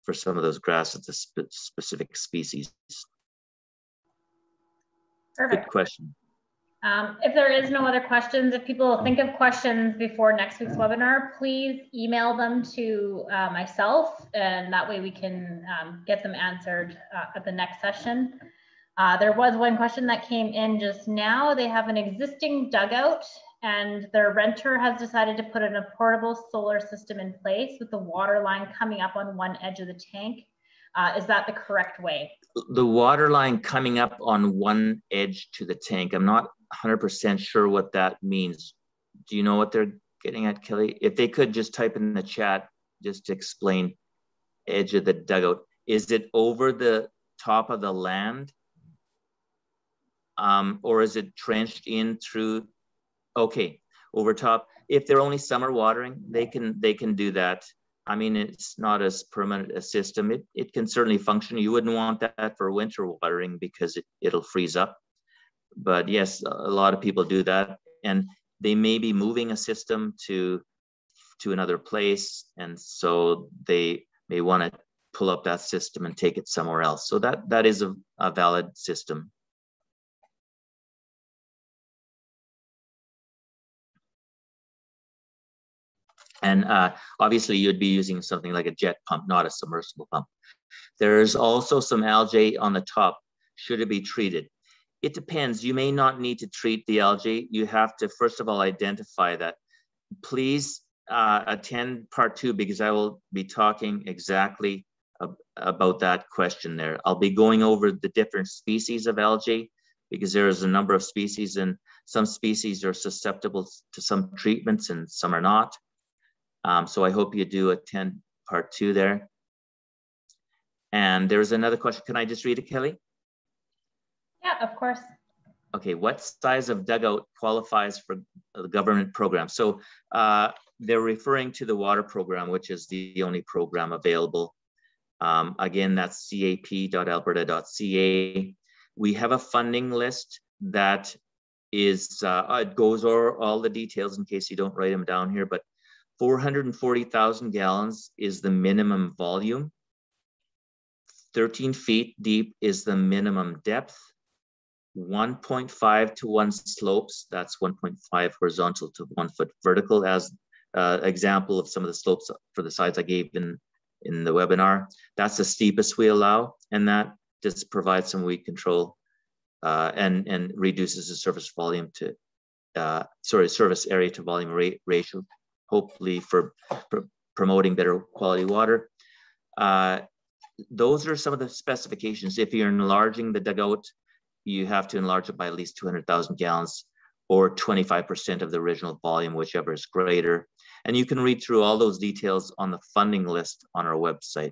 for some of those grasses the spe specific species Perfect. good question um, if there is no other questions, if people think of questions before next week's webinar, please email them to uh, myself and that way we can um, get them answered uh, at the next session. Uh, there was one question that came in just now. They have an existing dugout and their renter has decided to put a portable solar system in place with the water line coming up on one edge of the tank. Uh, is that the correct way? The water line coming up on one edge to the tank. I'm not 100% sure what that means. Do you know what they're getting at, Kelly? If they could just type in the chat just to explain edge of the dugout. Is it over the top of the land? Um, or is it trenched in through? Okay, over top. If they're only summer watering, they can they can do that. I mean, it's not as permanent a system. It, it can certainly function. You wouldn't want that for winter watering because it, it'll freeze up but yes, a lot of people do that, and they may be moving a system to to another place, and so they may want to pull up that system and take it somewhere else. So that that is a, a valid system. And uh, obviously you'd be using something like a jet pump, not a submersible pump. There's also some algae on the top. Should it be treated? it depends. You may not need to treat the algae. You have to, first of all, identify that. Please uh, attend part two because I will be talking exactly ab about that question there. I'll be going over the different species of algae because there is a number of species and some species are susceptible to some treatments and some are not. Um, so I hope you do attend part two there. And there's another question. Can I just read it, Kelly? Yeah, of course. Okay, what size of dugout qualifies for the government program? So uh, they're referring to the water program, which is the only program available Um, again, that's cap.alberta.ca. We have a funding list that is, uh, it goes over all the details in case you don't write them down here, but 440,000 gallons is the minimum volume. 13 feet deep is the minimum depth. 1.5 to 1 slopes, that's 1.5 horizontal to 1 foot vertical as uh, example of some of the slopes for the sides I gave in, in the webinar. That's the steepest we allow, and that just provides some weed control uh, and, and reduces the surface volume to, uh, sorry, surface area to volume ratio, hopefully for, for promoting better quality water. Uh, those are some of the specifications. If you're enlarging the dugout, you have to enlarge it by at least 200,000 gallons or 25% of the original volume, whichever is greater. And you can read through all those details on the funding list on our website.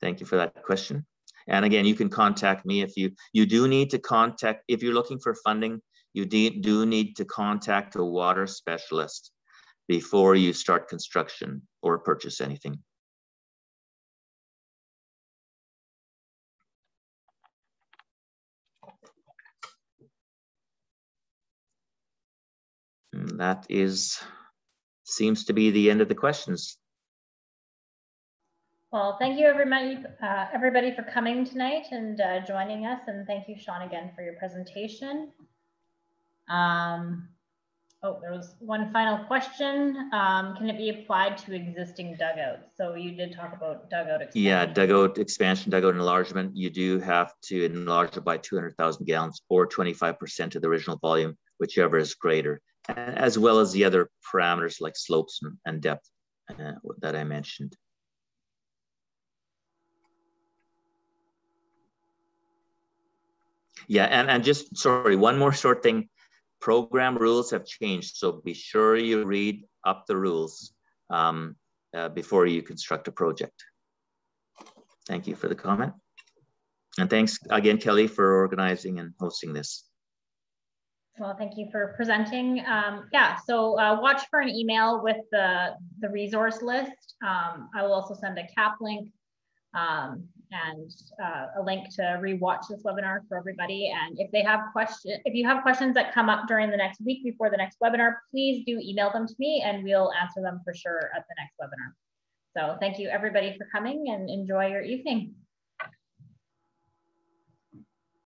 Thank you for that question. And again, you can contact me if you, you do need to contact, if you're looking for funding, you do need to contact a water specialist before you start construction or purchase anything. And that is, seems to be the end of the questions. Well, thank you everybody, uh, everybody for coming tonight and uh, joining us. And thank you, Sean, again for your presentation. Um, oh, there was one final question. Um, can it be applied to existing dugouts? So you did talk about dugout expansion. Yeah, dugout expansion, dugout enlargement. You do have to enlarge it by 200,000 gallons or 25% of the original volume, whichever is greater as well as the other parameters like slopes and, depth uh, that I mentioned. Yeah, and, and just, sorry, one more short thing. Program rules have changed, so be sure you read up the rules um, uh, before you construct a project. Thank you for the comment. And thanks again, Kelly, for organizing and hosting this. Well, thank you for presenting. Um, yeah, so uh, watch for an email with the, the resource list. Um, I will also send a CAP link um, and uh, a link to rewatch this webinar for everybody. And if they have questions, if you have questions that come up during the next week before the next webinar, please do email them to me and we'll answer them for sure at the next webinar. So thank you everybody for coming and enjoy your evening.